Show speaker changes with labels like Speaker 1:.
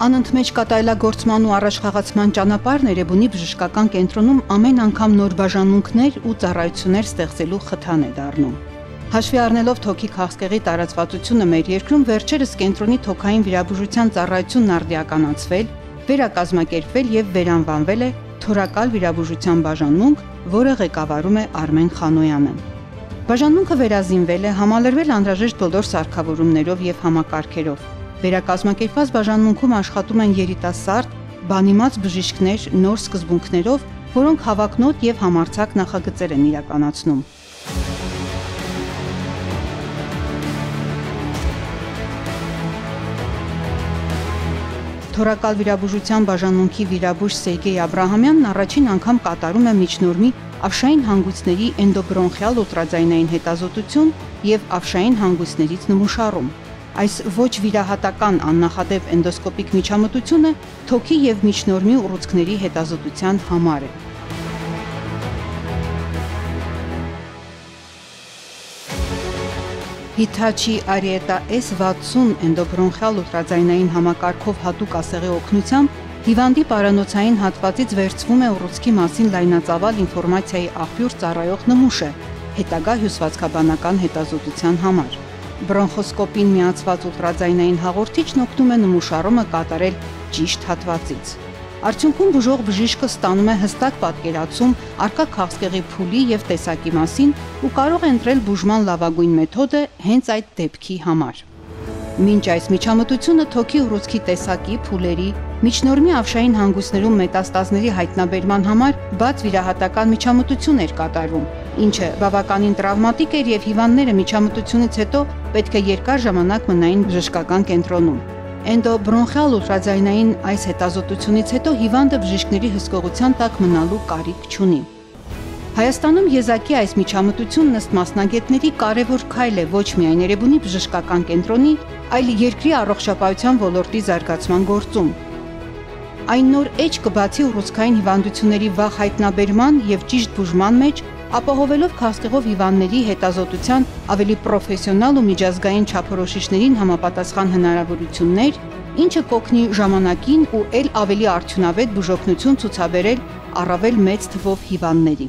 Speaker 1: Անընդմեջ կատարելագործման ու առաջխաղացման ճանապարհն Էրեբունի բժշկական կենտրոնում ամեն անգամ նոր բաժանմունքներ ու ծառայություններ ստեղծելու խթան է դառնում։ Հաշվի առնելով թոքի քաղցկեղի տարածվածությունը մեր երկրում վերջերս կենտրոնի թոքային վիրաբուժության ծառայությունն արդիականացվել, վերակազմակերպվել եւ վերանվանվել է Թորակալ վիրաբուժության բաժանմունք, որը ղեկավարում է Արմեն Խանոյանը։ Բաժանմունքը վերազինվել է, համալրվել անհրաժեշտ բոլոր սարքավորումներով եւ համակարգերով։ Վերակազմակերպված բաժանմունքում աշխատում են երիտասարդ, բանիմաց բժիշկներ նոր սկզբունքներով, որոնք հավակնոտ եւ համարցակ նախագծեր են իրականացնում։ Թորակալ վիրաբուժության բաժանմունքի վիրաբույժ Սերգեյ Աբ รา համյանն առաջին անգամ կատարում է միջնորմի ավշային հանգույցների էնդոբրոնխիալ ուլտրաձայնային հետազոտություն եւ ավշային հանգույցներից նմուշառում։ Այս ոչ վիրահատական աննախադեպ էնդոսկոպիկ միջամտությունը թոքի եւ միջնորմի ուռուցքների հետազոտության համար է։ Hitachi Arieta S60 էնդոբրոնխիալ ուլտրաձայնային համակարգով հատուկ ասեղի օգնությամբ հիվանդի պարանոցային հատվածից վերցվում է ուռուցքի մասին լայնածավալ ինֆորմացիայի աղբյուր ծառայող նմուշը հետագա հյուսվածքաբանական հետազոտության համար։ Բրոնխոսկոպին միացված ուլտրաձայնային հաղորդիչն օգնում է նմուշարումը կատարել ճիշտ հատվածից։ Արդյունքում բուժող բժիշկը ստանում է հստակ պատկերացում արկա քաղցկեղի փուլի եւ տեսակի մասին ու կարող է ընտրել բուժման լավագույն մեթոդը հենց այդ դեպքի համար։ Մինչ այս միջամտությունը թոքի ուռուցքի տեսակի, փուլերի, միջնորմի ավշային հանգույցներում մետաստազների հայտնաբերման համար բաց վիրահատական միջամտություն էր կատարվում, ինչը բավականին տրավմատիկ էր եւ հիվանդները միջամտությունից հետո պետք է երկար ժամանակ մնային բժշկական կենտրոնում։ Էնդոբրոնխիալ ուլտրաձայնային այս հետազոտությունից հետո հիվանդը բժիշկների հսկողության տակ մնալու կարիք չունի։ Հայաստանում եզակի այս միջամտությունն ըստ մասնագետների կարևոր քայլ է ոչ միայն Երևանի բժշկական կենտրոնի, այլ երկրի առողջապահության ոլորտի զարգացման գործում։ Այն նոր էջ կբացի ուռուցքային հիվանդությունների վաղ հայտնաբերման եւ ճիշտ բուժման մեջ, ապահովելով քաղցկեղով հիվանդների հետազոտության ավելի պրոֆեսիոնալ ու միջազգային չափորոշիչներին համապատասխան հնարավորություններ, ինչը կօգնի ժամանակին ու ել ավելի արդյունավետ բուժօգնություն ցուցաբերել առավել մեծ թվով հիվանդների։